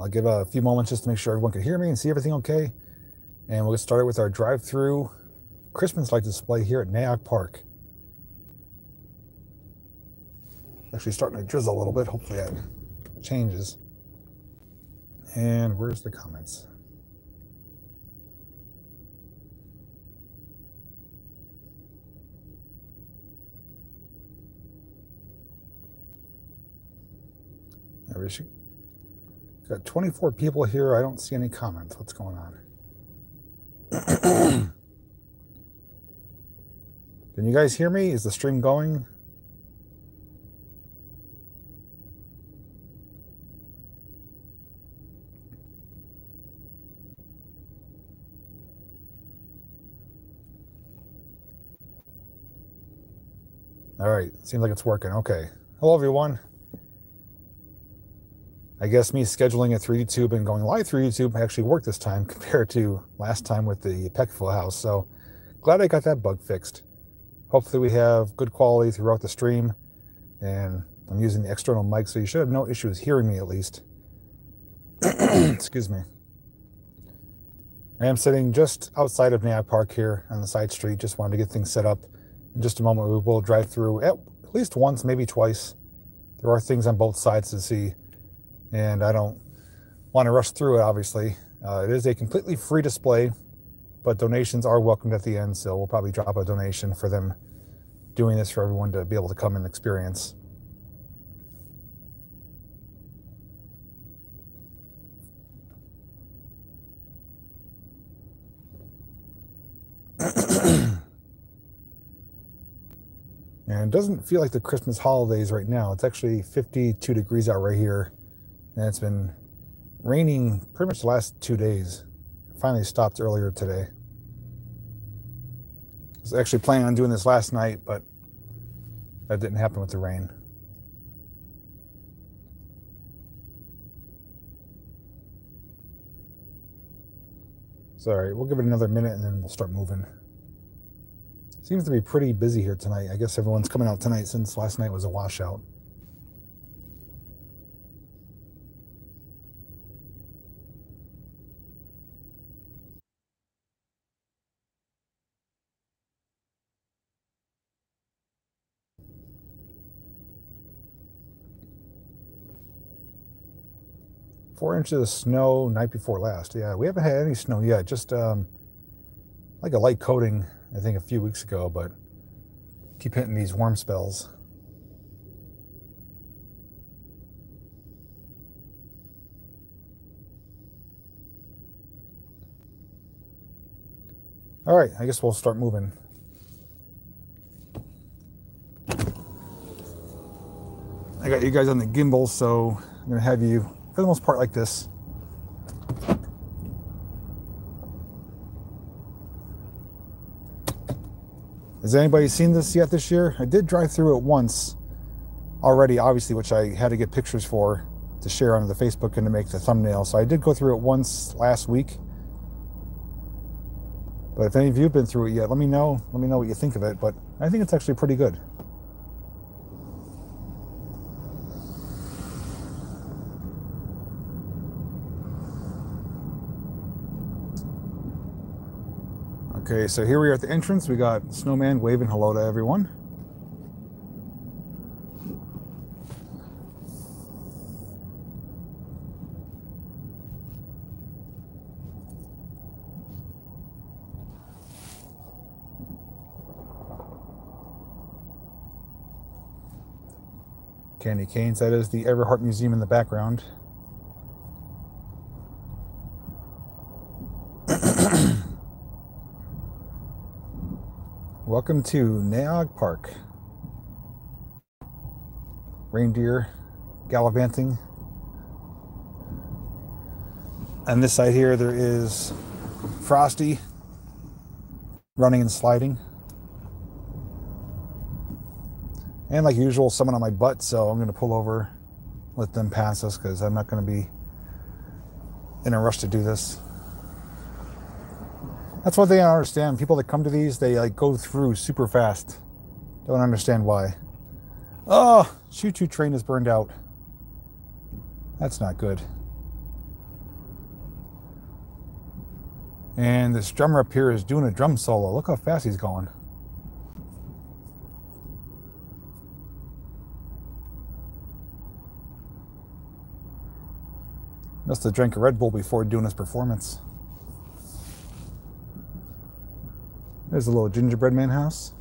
I'll give a few moments just to make sure everyone can hear me and see everything okay. And we'll get started with our drive-through Christmas light display here at Nay Aug Park. Actually starting to drizzle a little bit. Hopefully that changes. And where's the comments? There we should. Got 24 people here. I don't see any comments. What's going on? Can you guys hear me? Is the stream going? All right, seems like it's working. Okay. Hello, everyone. I guess me scheduling a 3D tube and going live through YouTube actually worked this time compared to last time with the Peckville house. So glad I got that bug fixed. Hopefully we have good quality throughout the stream and I'm using the external mic so you should have no issues hearing me at least. Excuse me. I am sitting just outside of Nay Aug Park here on the side street. Just wanted to get things set up. In just a moment we will drive through at least once, maybe twice. There are things on both sides to see and I don't want to rush through it, obviously. Uh, it is a completely free display, but donations are welcomed at the end, so we'll probably drop a donation for them doing this for everyone to be able to come and experience. and it doesn't feel like the Christmas holidays right now. It's actually 52 degrees out right here and it's been raining pretty much the last two days. It finally stopped earlier today. I was actually planning on doing this last night, but that didn't happen with the rain. Sorry, we'll give it another minute and then we'll start moving. Seems to be pretty busy here tonight. I guess everyone's coming out tonight since last night was a washout. Four inches of snow night before last. Yeah, we haven't had any snow yet. Just um, like a light coating, I think, a few weeks ago, but keep hitting these warm spells. All right, I guess we'll start moving. I got you guys on the gimbal, so I'm gonna have you for the most part like this. Has anybody seen this yet this year? I did drive through it once already, obviously, which I had to get pictures for to share on the Facebook and to make the thumbnail. So I did go through it once last week. But if any of you have been through it yet, let me know. Let me know what you think of it. But I think it's actually pretty good. Okay, so here we are at the entrance. We got Snowman waving hello to everyone. Candy Canes, that is the Everhart Museum in the background. Welcome to Nay Aug Park. Reindeer gallivanting. On this side here, there is Frosty running and sliding. And like usual, someone on my butt, so I'm going to pull over, let them pass us because I'm not going to be in a rush to do this. That's what they don't understand. People that come to these, they like go through super fast. Don't understand why. Oh, choo choo train is burned out. That's not good. And this drummer up here is doing a drum solo. Look how fast he's going. Must have drank a Red Bull before doing his performance. There's a little gingerbread man house.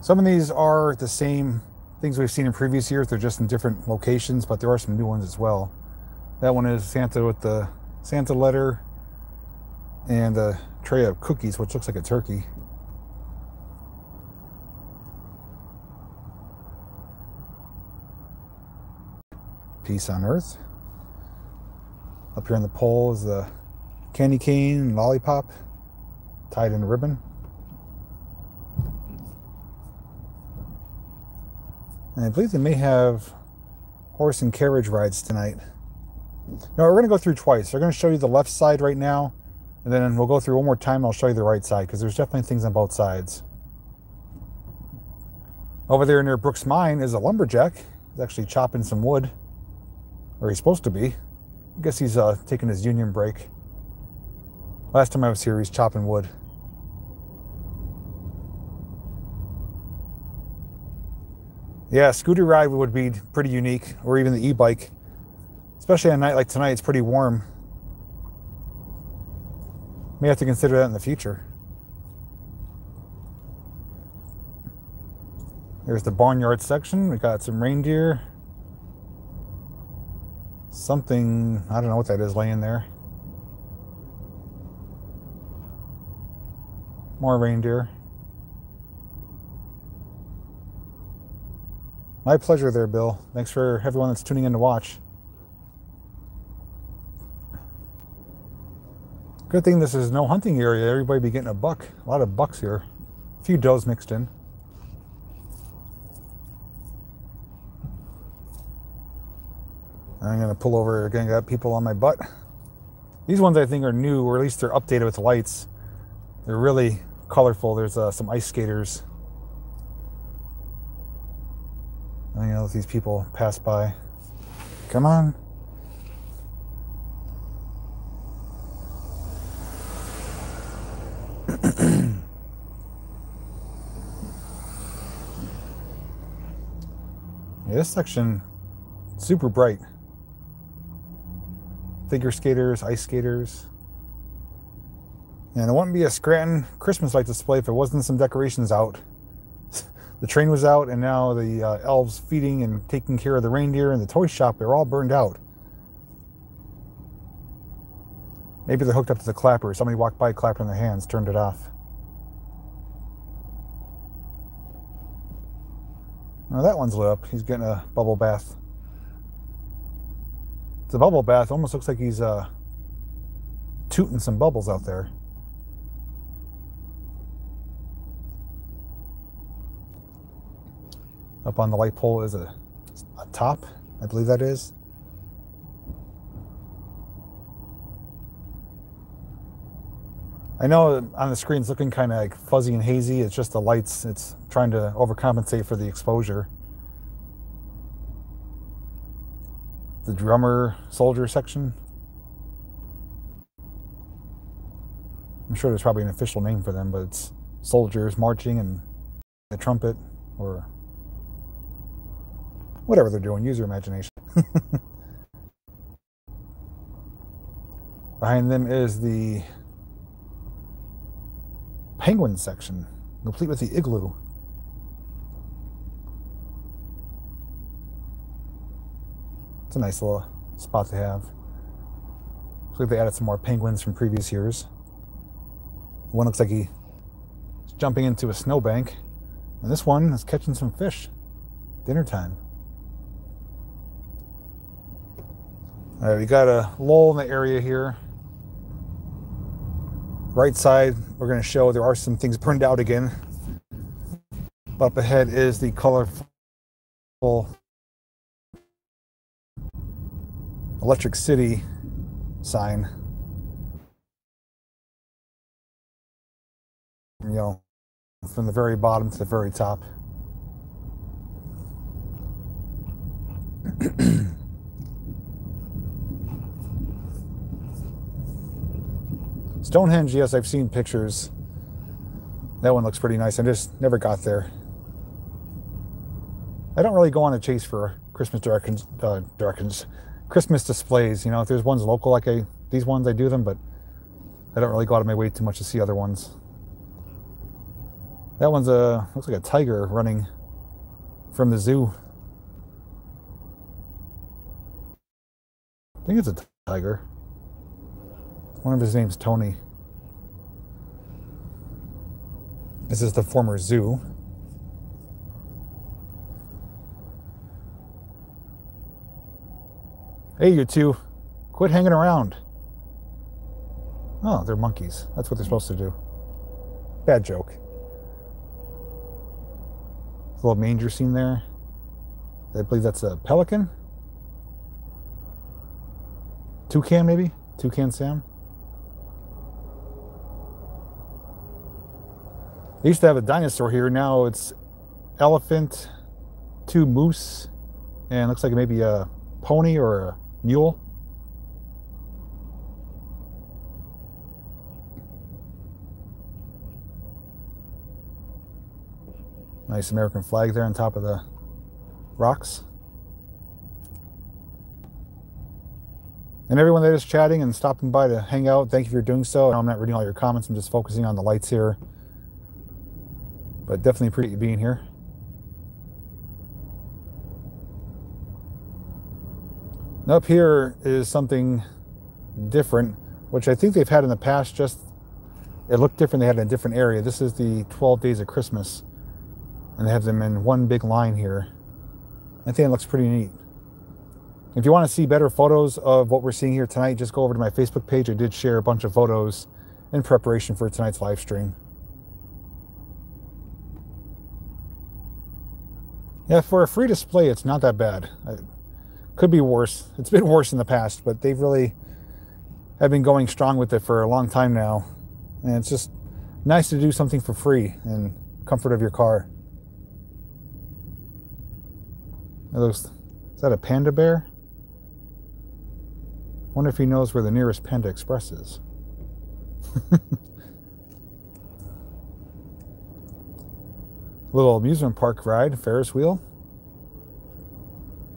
Some of these are the same things we've seen in previous years. They're just in different locations, but there are some new ones as well. That one is Santa with the Santa letter and a tray of cookies, which looks like a turkey. Peace on Earth. Up here on the pole is the candy cane and lollipop tied in a ribbon. And I believe they may have horse and carriage rides tonight. Now we're going to go through twice. We're going to show you the left side right now, and then we'll go through one more time. I'll show you the right side because there's definitely things on both sides. Over there near Brooks Mine is a lumberjack. He's actually chopping some wood, or he's supposed to be. I guess he's uh, taking his union break. Last time I was here, he's chopping wood. Yeah, scooter ride would be pretty unique, or even the e-bike. Especially on a night like tonight, it's pretty warm. May have to consider that in the future. Here's the barnyard section. We got some reindeer. Something, I don't know what that is laying there. More reindeer. My pleasure there, Bill. Thanks for everyone that's tuning in to watch. Good thing this is no hunting area. Everybody be getting a buck. A lot of bucks here. A few does mixed in. I'm gonna pull over again. Got people on my butt. These ones I think are new, or at least they're updated with lights. They're really colorful. There's uh, some ice skaters I know these people pass by. Come on. This section super bright. Figure skaters, ice skaters. And it wouldn't be a Scranton Christmas light display if it wasn't some decorations out the train was out, and now the uh, elves feeding and taking care of the reindeer and the toy shop, they're all burned out. Maybe they're hooked up to the clapper. Somebody walked by clapping their hands, turned it off. Now that one's lit up. He's getting a bubble bath. The bubble bath almost looks like he's uh, tooting some bubbles out there. Up on the light pole is a, a top, I believe that is. I know on the screen it's looking kind of like fuzzy and hazy. It's just the lights. It's trying to overcompensate for the exposure. The drummer soldier section. I'm sure there's probably an official name for them, but it's soldiers marching and the trumpet or whatever they're doing, use your imagination. Behind them is the penguin section, complete with the igloo. It's a nice little spot to have. Looks like they added some more penguins from previous years. One looks like he's jumping into a snowbank, and this one is catching some fish. Dinner time. All right, we got a lull in the area here. Right side, we're going to show there are some things burned out again. Up ahead is the colorful Electric City sign. You know, from the very bottom to the very top. Stonehenge, yes, I've seen pictures. That one looks pretty nice. I just never got there. I don't really go on a chase for Christmas directions, uh, directions, Christmas displays. You know, if there's ones local like I, these ones, I do them, but I don't really go out of my way too much to see other ones. That one's a looks like a tiger running from the zoo. I think it's a tiger. One of his name's Tony. This is the former zoo. Hey, you two, quit hanging around. Oh, they're monkeys. That's what they're supposed to do. Bad joke. Little manger scene there. I believe that's a pelican. Toucan, maybe? Toucan Sam? They used to have a dinosaur here. Now it's elephant, two moose, and looks like maybe a pony or a mule. Nice American flag there on top of the rocks. And everyone that is chatting and stopping by to hang out, thank you for doing so. I'm not reading all your comments, I'm just focusing on the lights here. But definitely appreciate you being here. Up here is something different, which I think they've had in the past, just it looked different. They had in a different area. This is the 12 Days of Christmas, and they have them in one big line here. I think it looks pretty neat. If you want to see better photos of what we're seeing here tonight, just go over to my Facebook page. I did share a bunch of photos in preparation for tonight's live stream. Yeah, for a free display, it's not that bad. Could be worse. It's been worse in the past, but they've really have been going strong with it for a long time now. And it's just nice to do something for free in comfort of your car. Looks, is that a panda bear? Wonder if he knows where the nearest Panda Express is. Little amusement park ride, Ferris wheel.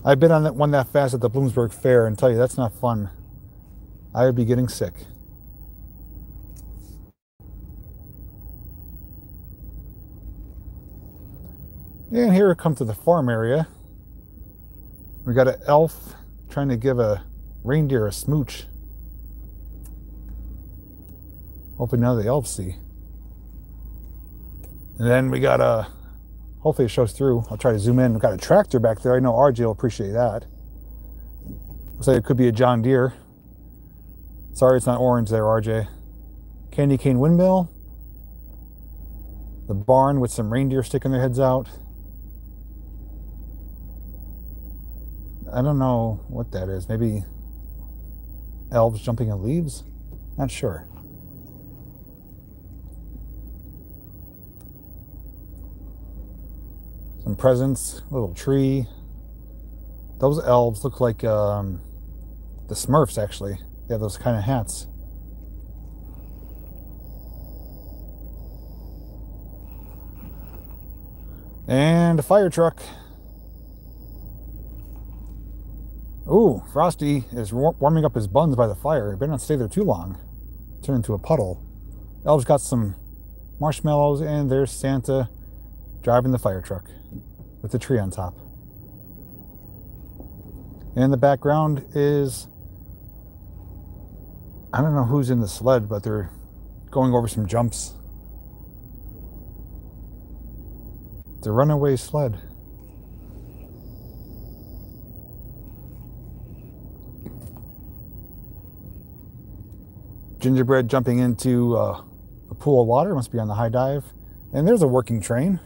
I've been on that one that fast at the Bloomsburg Fair and tell you that's not fun. I would be getting sick. And here we come to the farm area. We got an elf trying to give a reindeer a smooch. Hopefully none of the elves see. And then we got a Hopefully it shows through. I'll try to zoom in. We've got a tractor back there. I know RJ will appreciate that. Looks like it could be a John Deere. Sorry it's not orange there, RJ. Candy cane windmill. The barn with some reindeer sticking their heads out. I don't know what that is. Maybe elves jumping in leaves? Not sure. Some presents, little tree. Those elves look like um, the Smurfs, actually. They have those kind of hats. And a fire truck. Ooh, Frosty is warming up his buns by the fire. He better not stay there too long. Turn into a puddle. Elves got some marshmallows, and there's Santa driving the fire truck with the tree on top. And in the background is, I don't know who's in the sled, but they're going over some jumps. The runaway sled. Gingerbread jumping into uh, a pool of water, must be on the high dive. And there's a working train.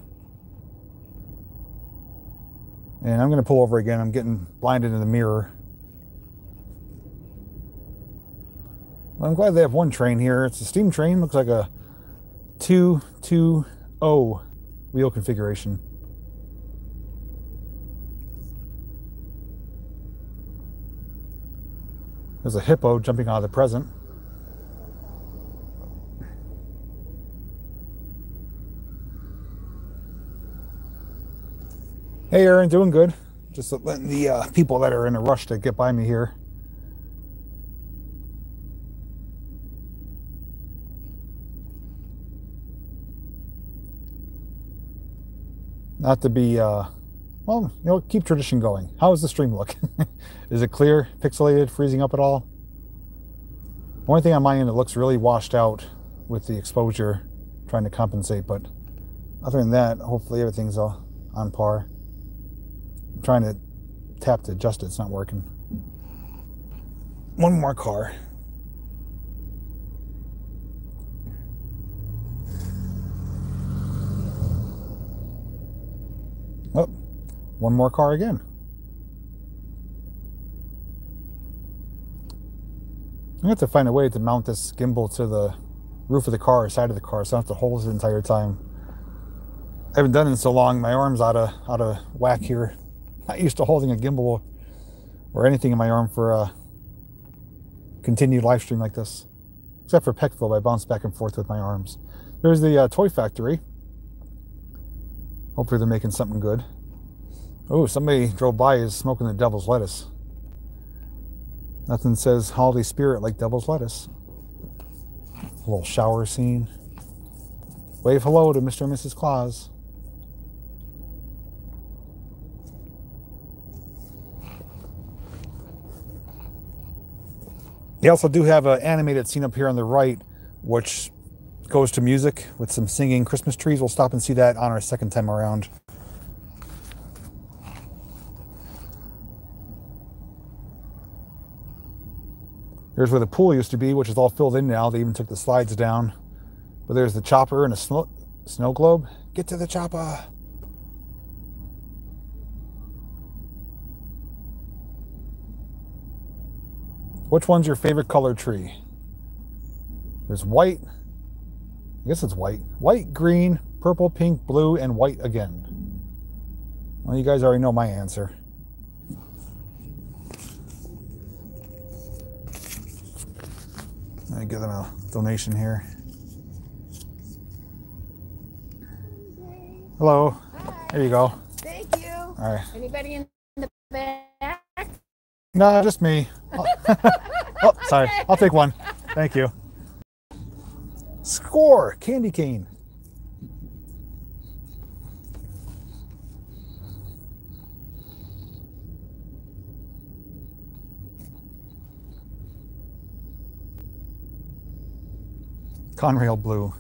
And I'm going to pull over again. I'm getting blinded in the mirror. Well, I'm glad they have one train here. It's a steam train. Looks like a 220 wheel configuration. There's a hippo jumping out of the present. Hey, Aaron, doing good. Just letting the uh, people that are in a rush to get by me here. Not to be, uh, well, you know, keep tradition going. How is the stream look? Is it clear, pixelated, freezing up at all? One thing on my end, it looks really washed out with the exposure, trying to compensate. But other than that, hopefully everything's uh, on par. Trying to tap to adjust it, it's not working. One more car. Oh, one more car again. I have to find a way to mount this gimbal to the roof of the car, or side of the car, so I don't have to hold it the entire time. I haven't done it in so long. My arm's out of out of whack here not used to holding a gimbal or anything in my arm for a continued live stream like this. Except for Peckville, I bounce back and forth with my arms. There's the uh, toy factory. Hopefully they're making something good. Oh, somebody drove by is smoking the devil's lettuce. Nothing says holiday spirit like devil's lettuce. A little shower scene. Wave hello to Mr. and Mrs. Claus. They also do have an animated scene up here on the right, which goes to music with some singing Christmas trees. We'll stop and see that on our second time around. Here's where the pool used to be, which is all filled in now. They even took the slides down. But there's the chopper and a snow, snow globe. Get to the chopper. Which one's your favorite color tree? There's white. I guess it's white. White, green, purple, pink, blue, and white again. Well, you guys already know my answer. Let me give them a donation here. Hello. Hi. There you go. Thank you. All right. Anybody in the back? No, just me. Oh, oh, sorry. I'll take one. Thank you. Score candy cane. Conrail blue.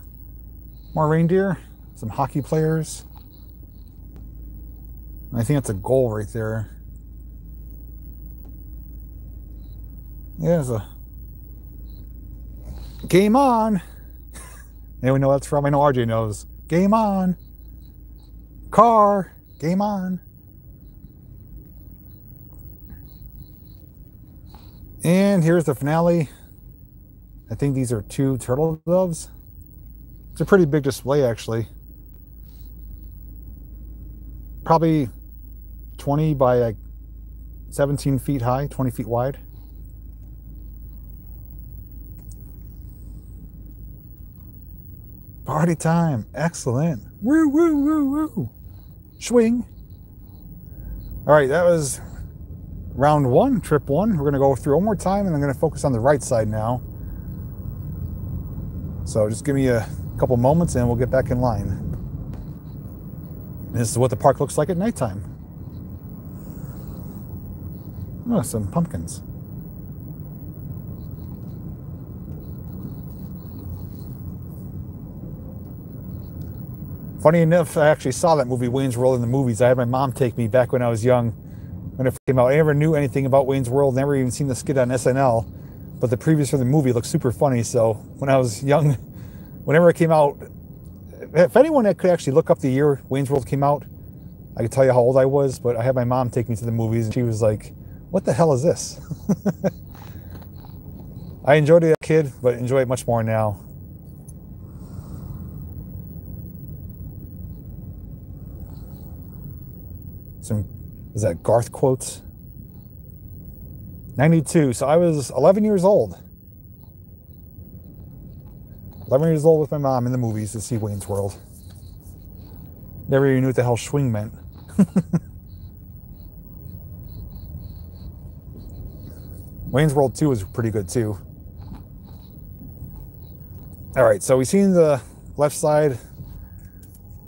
More reindeer. Some hockey players. I think that's a goal right there. Yeah, uh, it's a game on. Anyone know that's from? I know RJ knows. Game on. Car. Game on. And here's the finale. I think these are two turtle doves. It's a pretty big display, actually. Probably 20 by like 17 feet high, 20 feet wide. Party time. Excellent. Woo, woo, woo, woo. Swing. All right, that was round one, trip one. We're going to go through one more time and I'm going to focus on the right side now. So just give me a couple moments and we'll get back in line. This is what the park looks like at nighttime. Oh, some pumpkins. Funny enough, I actually saw that movie Wayne's World in the movies. I had my mom take me back when I was young, when it came out. I never knew anything about Wayne's World, never even seen the skit on SNL, but the previews for the movie looked super funny. So when I was young, whenever it came out, if anyone could actually look up the year Wayne's World came out, I could tell you how old I was. But I had my mom take me to the movies, and she was like, "What the hell is this?" I enjoyed it as a kid, but enjoy it much more now. Some is that Garth quotes? 92. So I was 11 years old. 11 years old with my mom in the movies to see Wayne's World. Never even knew what the hell swing meant. Wayne's World 2 was pretty good too. All right, so we've seen the left side.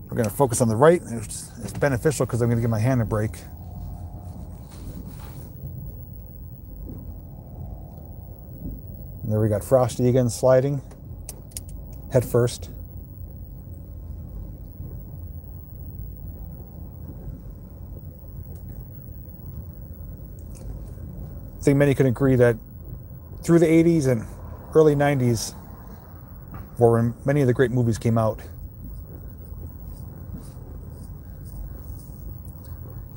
We're going to focus on the right. It's beneficial because I'm going to give my hand a break. And there we got Frosty again sliding head first. I think many can agree that through the 80s and early 90s, where many of the great movies came out.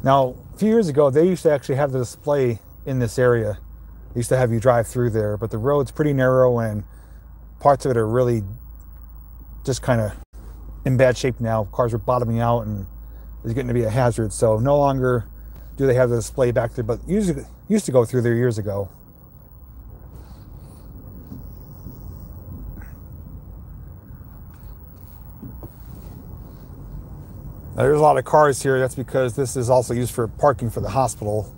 Now, a few years ago, they used to actually have the display in this area. They used to have you drive through there, but the road's pretty narrow and parts of it are really just kind of in bad shape now. Cars are bottoming out and it's getting to be a hazard. So no longer do they have the display back there, but usually used to go through there years ago. Now, there's a lot of cars here. That's because this is also used for parking for the hospital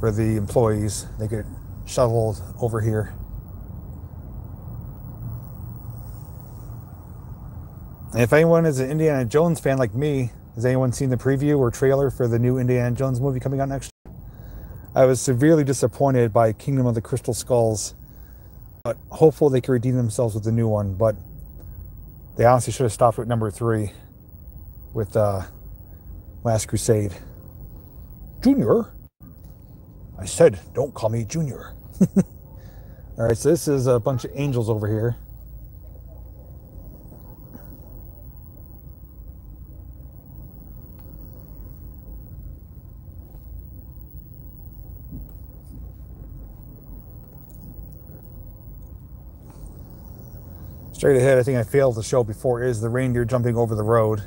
for the employees. They get shuttled over here. And if anyone is an Indiana Jones fan like me, has anyone seen the preview or trailer for the new Indiana Jones movie coming out next year? I was severely disappointed by Kingdom of the Crystal Skulls, but hopeful they can redeem themselves with the new one. But they honestly should have stopped at number three with uh, Last Crusade. Junior? I said, don't call me Junior. All right, so this is a bunch of angels over here. Straight ahead, I think I failed to show before, is the reindeer jumping over the road.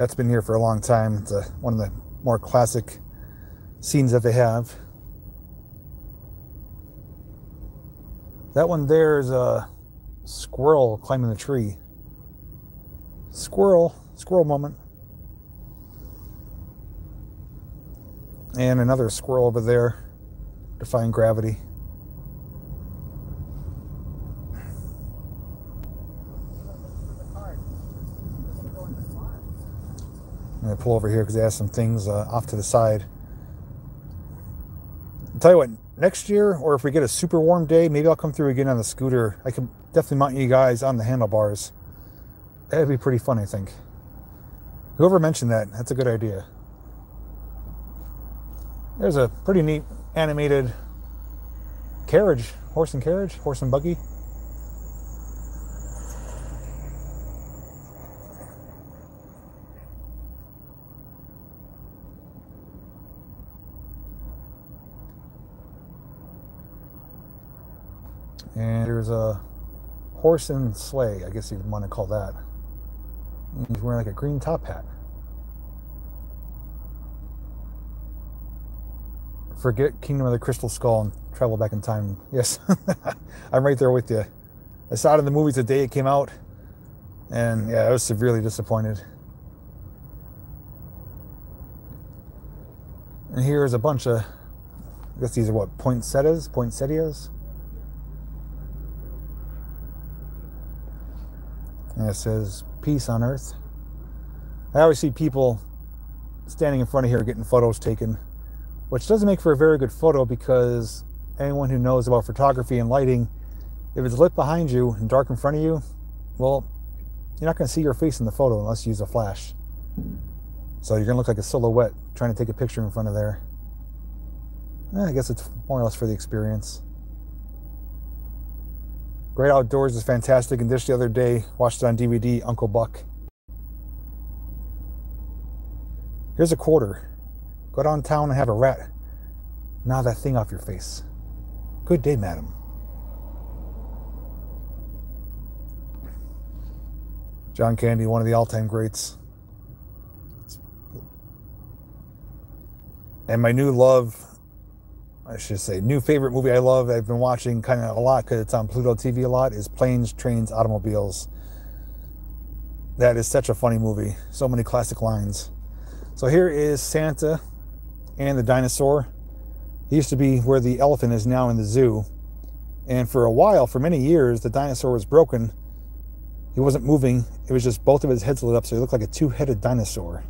That's been here for a long time. It's a, one of the more classic scenes that they have. That one there is a squirrel climbing the tree. Squirrel, squirrel moment. And another squirrel over there defying gravity. I'm going to pull over here because they have some things uh, off to the side. I'll tell you what, next year, or if we get a super warm day, maybe I'll come through again on the scooter. I can definitely mount you guys on the handlebars. That'd be pretty fun, I think. Whoever mentioned that, that's a good idea. There's a pretty neat animated carriage, horse and carriage, horse and buggy. And there's a horse and sleigh, I guess you'd want to call that. He's wearing like a green top hat. Forget Kingdom of the Crystal Skull and travel back in time. Yes, I'm right there with you. I saw it in the movies the day it came out, and yeah, I was severely disappointed. And here's a bunch of, I guess these are what, poinsettias? Poinsettias? And it says, Peace on Earth. I always see people standing in front of here getting photos taken, which doesn't make for a very good photo because anyone who knows about photography and lighting, if it's lit behind you and dark in front of you, well, you're not going to see your face in the photo unless you use a flash. So you're going to look like a silhouette trying to take a picture in front of there. Eh, I guess it's more or less for the experience. Great Outdoors is fantastic. And this the other day, watched it on DVD, Uncle Buck. Here's a quarter. Go downtown and have a rat. Gnaw that thing off your face. Good day, madam. John Candy, one of the all time greats. And my new love I should say, new favorite movie I love, I've been watching kind of a lot because it's on Pluto TV a lot, is Planes, Trains, Automobiles. That is such a funny movie. So many classic lines. So here is Santa and the dinosaur. He used to be where the elephant is now in the zoo. And for a while, for many years, the dinosaur was broken. He wasn't moving. It was just both of his heads lit up, so he looked like a two-headed dinosaur.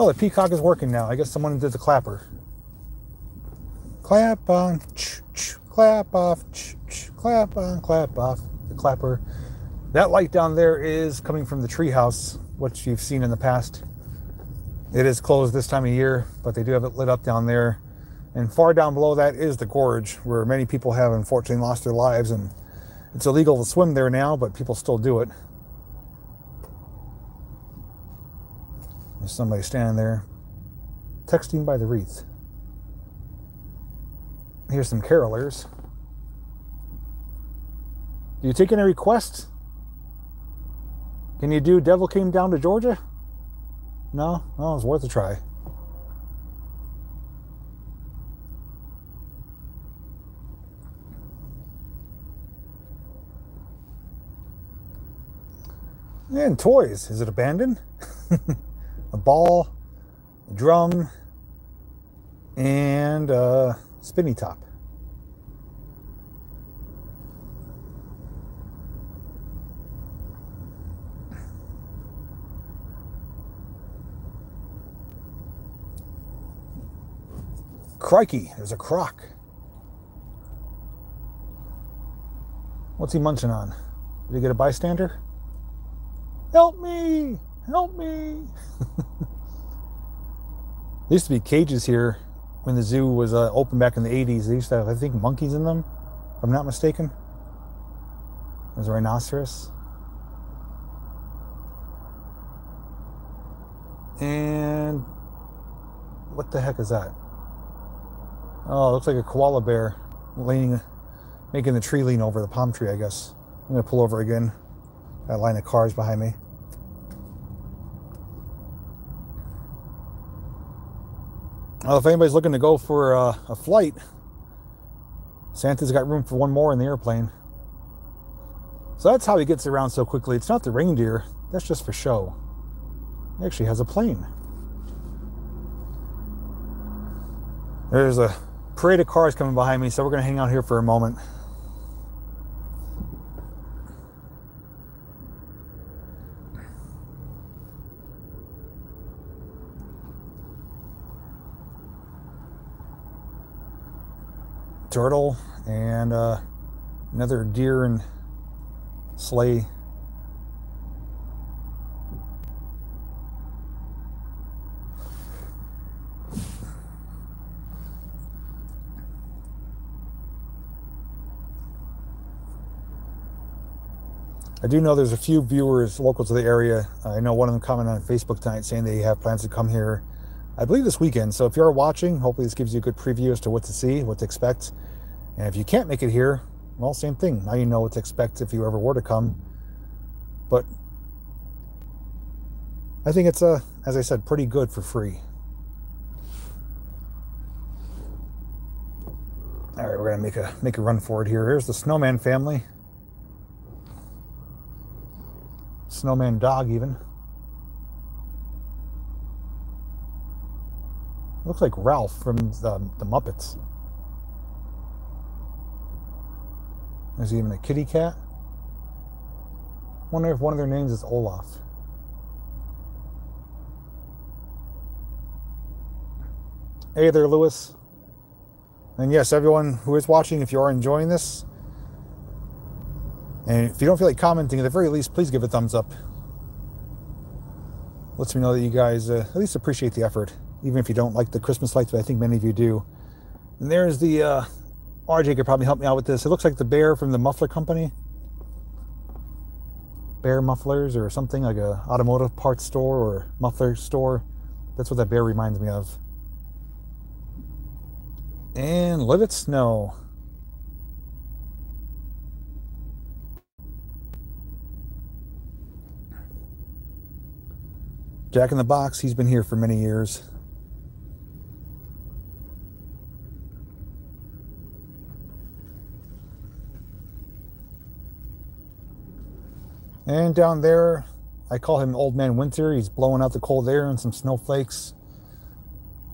Oh, the peacock is working now. I guess someone did the clapper. Clap on, ch, ch, clap off, ch, clap on, clap off. The clapper. That light down there is coming from the treehouse, which you've seen in the past. It is closed this time of year, but they do have it lit up down there. And far down below that is the gorge, where many people have unfortunately lost their lives. And it's illegal to swim there now, but people still do it. Somebody standing there texting by the wreath. Here's some carolers. Do you take any requests? Can you do Devil Came Down to Georgia? No? Oh, it's worth a try. And toys. Is it abandoned? a ball, a drum, and a spinny top. Crikey, there's a croc. What's he munching on? Did he get a bystander? Help me! Help me! there used to be cages here when the zoo was uh, open back in the 80s. They used to have, I think, monkeys in them, if I'm not mistaken. There's a rhinoceros. And what the heck is that? Oh, it looks like a koala bear leaning, making the tree lean over the palm tree, I guess. I'm going to pull over again. That line of cars behind me. Well, if anybody's looking to go for a, a flight, Santa's got room for one more in the airplane. So that's how he gets around so quickly. It's not the reindeer, that's just for show. He actually has a plane. There's a parade of cars coming behind me, so we're going to hang out here for a moment. Turtle and uh, another deer and sleigh. I do know there's a few viewers local to the area. I know one of them commented on Facebook tonight saying they have plans to come here I believe this weekend. So if you're watching, hopefully this gives you a good preview as to what to see, what to expect. And if you can't make it here, well, same thing. Now you know what to expect if you ever were to come. But I think it's, uh, as I said, pretty good for free. All right, we're gonna make a make a run for it here. Here's the snowman family. Snowman dog, even. Looks like Ralph from the, the Muppets. There's even a kitty cat. Wonder if one of their names is Olaf. Hey there, Lewis. And yes, everyone who is watching, if you are enjoying this, and if you don't feel like commenting, at the very least, please give a thumbs up. Lets me know that you guys uh, at least appreciate the effort even if you don't like the Christmas lights, but I think many of you do. And there's the, uh, RJ could probably help me out with this. It looks like the bear from the muffler company. bear mufflers or something like a automotive parts store or muffler store. That's what that bear reminds me of. And let it snow. Jack in the Box, he's been here for many years. And down there, I call him Old Man Winter. He's blowing out the cold air and some snowflakes.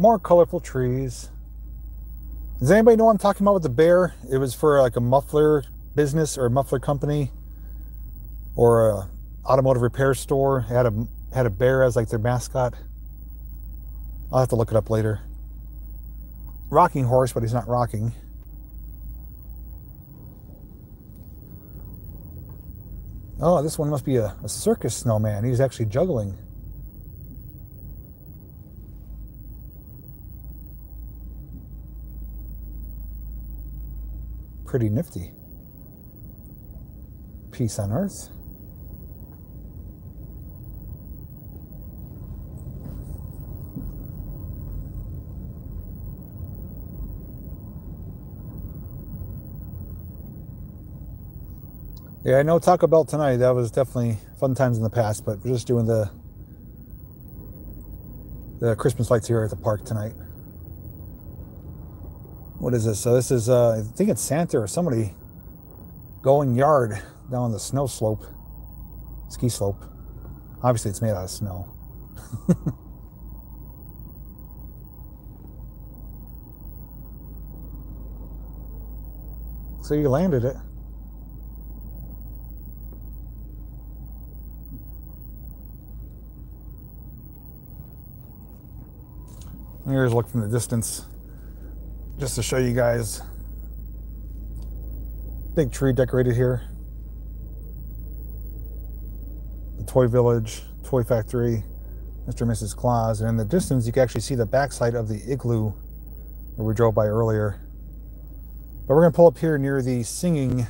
More colorful trees. Does anybody know what I'm talking about with the bear? It was for like a muffler business or a muffler company or a automotive repair store. It had a had a bear as like their mascot. I'll have to look it up later. Rocking horse, but he's not rocking. Oh, this one must be a, a circus snowman. He's actually juggling. Pretty nifty. Peace on earth. Yeah, I know Taco Bell tonight. That was definitely fun times in the past, but we're just doing the the Christmas lights here at the park tonight. What is this? So this is uh, I think it's Santa or somebody going yard down the snow slope, ski slope. Obviously, it's made out of snow. so you landed it. Here's a look from the distance, just to show you guys. Big tree decorated here. The Toy Village, Toy Factory, Mr. and Mrs. Claus, and in the distance you can actually see the backside of the igloo where we drove by earlier. But we're gonna pull up here near the singing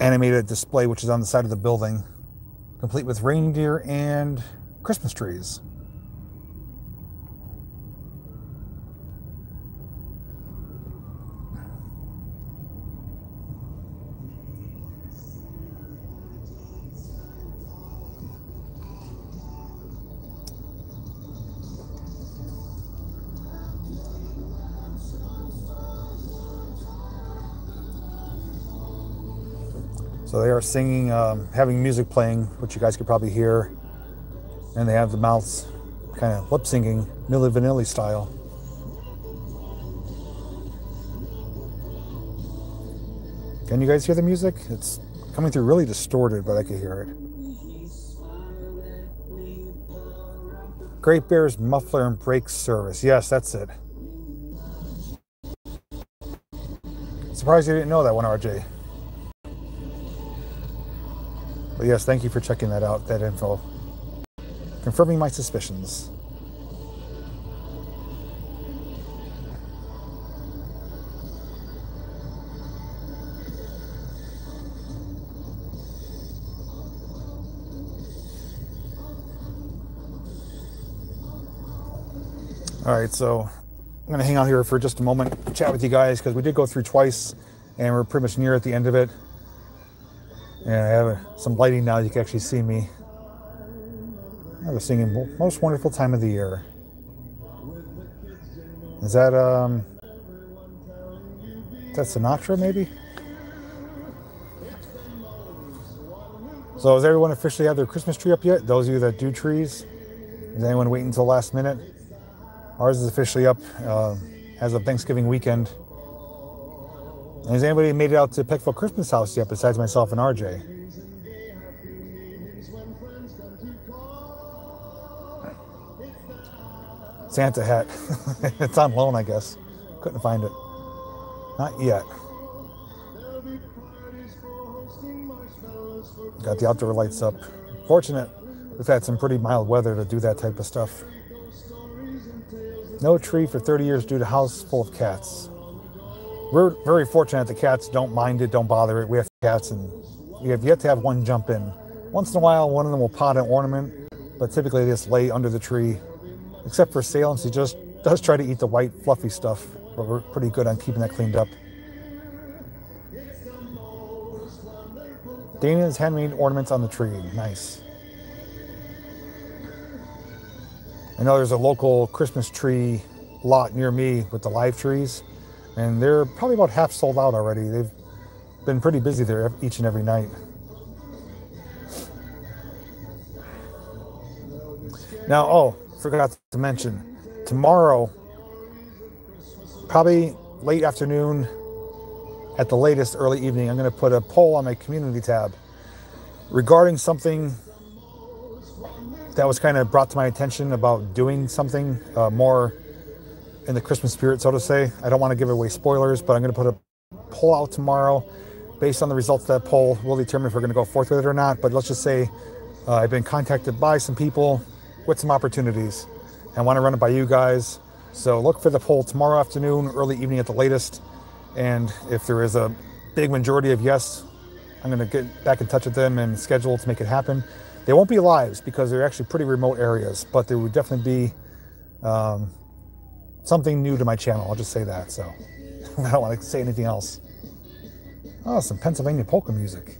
animated display, which is on the side of the building, complete with reindeer and Christmas trees. They are singing, um, having music playing, which you guys could probably hear. And they have the mouths kind of lip syncing, Milli Vanilli style. Can you guys hear the music? It's coming through really distorted, but I can hear it. Great Bears Muffler and Brake Service. Yes, that's it. Surprised you didn't know that one, RJ. But yes, thank you for checking that out, that info. Confirming my suspicions. All right, so I'm going to hang out here for just a moment, chat with you guys, because we did go through twice, and we're pretty much near at the end of it. And I have some lighting now, you can actually see me. I was singing Most Wonderful Time of the Year. Is that, um, is that Sinatra maybe? So has everyone officially had their Christmas tree up yet? Those of you that do trees? Is anyone waiting until last minute? Ours is officially up uh, as of Thanksgiving weekend. Has anybody made it out to Peckville Christmas House yet besides myself and RJ? Santa hat. it's on loan, I guess. Couldn't find it. Not yet. Got the outdoor lights up. Fortunate, we've had some pretty mild weather to do that type of stuff. No tree for 30 years due to house full of cats we're very fortunate the cats don't mind it, don't bother it. We have cats and we have yet to have one jump in. Once in a while, one of them will pot an ornament, but typically they just lay under the tree. Except for Salem, she just does try to eat the white fluffy stuff, but we're pretty good on keeping that cleaned up. Dana's handmade ornaments on the tree. Nice. I know there's a local Christmas tree lot near me with the live trees, and they're probably about half sold out already. They've been pretty busy there each and every night. Now, oh, forgot to mention, tomorrow, probably late afternoon, at the latest early evening, I'm going to put a poll on my community tab regarding something that was kind of brought to my attention about doing something uh, more in the Christmas spirit, so to say. I don't want to give away spoilers, but I'm going to put a poll out tomorrow. Based on the results of that poll, we'll determine if we're going to go forth with it or not. But let's just say uh, I've been contacted by some people with some opportunities and want to run it by you guys. So look for the poll tomorrow afternoon, early evening at the latest. And if there is a big majority of yes, I'm going to get back in touch with them and schedule to make it happen. They won't be lives because they're actually pretty remote areas, but there would definitely be um, something new to my channel. I'll just say that. So I don't want to say anything else. Oh, some Pennsylvania polka music.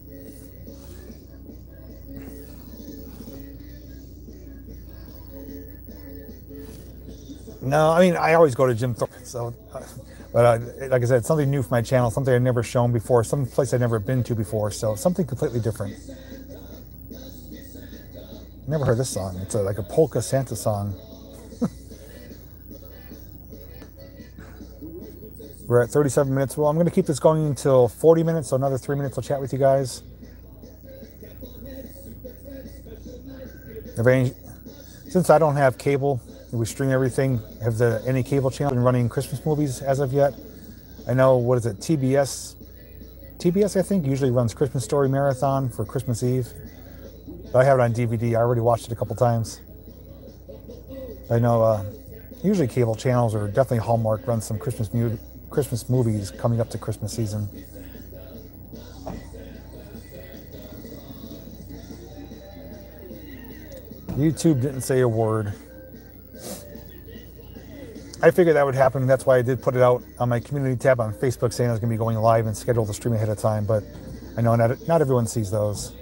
No, I mean I always go to Jim Thorpe, so. But uh, like I said, something new for my channel, something I've never shown before, some place I've never been to before, so something completely different. Never heard this song. It's a, like a polka Santa song. We're at 37 minutes. Well, I'm going to keep this going until 40 minutes, so another three minutes I'll chat with you guys. Since I don't have cable, we stream everything. Have the any cable channel been running Christmas movies as of yet? I know what is it? TBS. TBS, I think, usually runs Christmas Story Marathon for Christmas Eve. But I have it on DVD. I already watched it a couple times. I know uh, usually cable channels or definitely Hallmark runs some Christmas mu- Christmas movies coming up to Christmas season. YouTube didn't say a word. I figured that would happen. That's why I did put it out on my community tab on Facebook saying I was going to be going live and schedule the stream ahead of time. But I know not, not everyone sees those.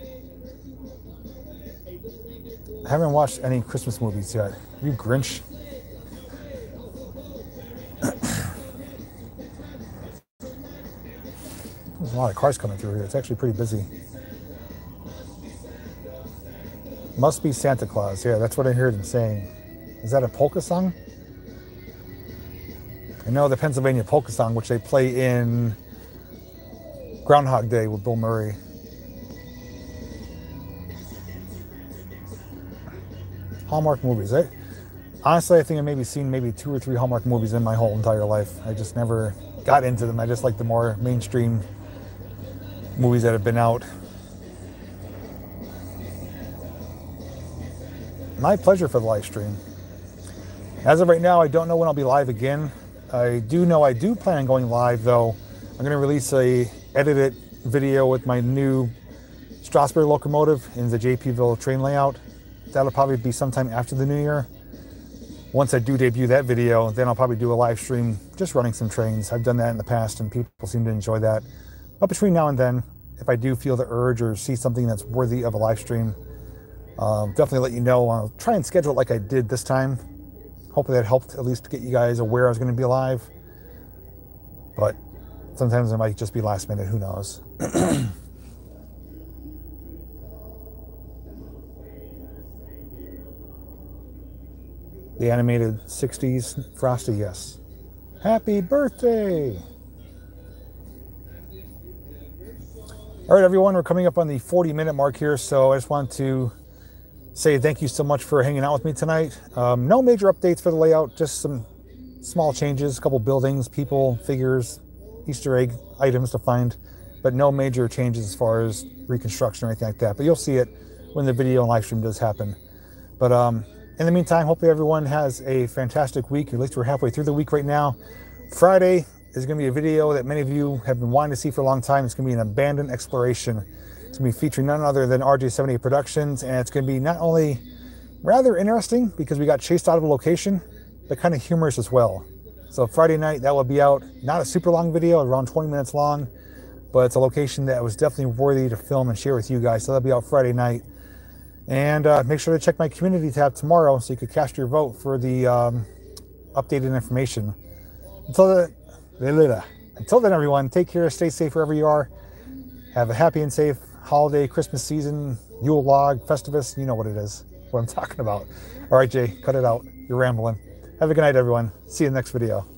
I haven't watched any Christmas movies yet. You Grinch. A lot of cars coming through here. It's actually pretty busy. Must be Santa Claus. Yeah, that's what I heard him saying. Is that a polka song? I know the Pennsylvania polka song, which they play in Groundhog Day with Bill Murray. Hallmark movies. I, honestly, I think I maybe seen maybe two or three Hallmark movies in my whole entire life. I just never got into them. I just like the more mainstream movies that have been out. My pleasure for the live stream. As of right now, I don't know when I'll be live again. I do know I do plan on going live though. I'm going to release a edited video with my new Strasburg locomotive in the JPville train layout. That'll probably be sometime after the new year. Once I do debut that video, then I'll probably do a live stream just running some trains. I've done that in the past and people seem to enjoy that. But between now and then, if I do feel the urge or see something that's worthy of a live stream, um, definitely let you know. I'll try and schedule it like I did this time hopefully that helped at least get you guys aware I was going to be live. But sometimes it might just be last minute, who knows. the animated 60s Frosty, yes. Happy birthday! All right, everyone, we're coming up on the 40 minute mark here, so I just want to say thank you so much for hanging out with me tonight. Um, no major updates for the layout, just some small changes, a couple buildings, people, figures, Easter egg items to find, but no major changes as far as reconstruction or anything like that. But you'll see it when the video and live stream does happen. But um, in the meantime, hopefully everyone has a fantastic week. At least we're halfway through the week right now. Friday is going to be a video that many of you have been wanting to see for a long time. It's going to be an abandoned exploration It's going to be featuring none other than RJ78 Productions, and it's going to be not only rather interesting because we got chased out of a location, but kind of humorous as well. So Friday night that will be out. Not a super long video, around 20 minutes long, but it's a location that was definitely worthy to film and share with you guys. So that'll be out Friday night. And uh, make sure to check my community tab tomorrow so you could cast your vote for the um, updated information. Until the, until then, everyone, take care, stay safe wherever you are. Have a happy and safe holiday, Christmas season, Yule log, Festivus. You know what it is, what I'm talking about. All right, Jay, cut it out. You're rambling. Have a good night, everyone. See you in the next video.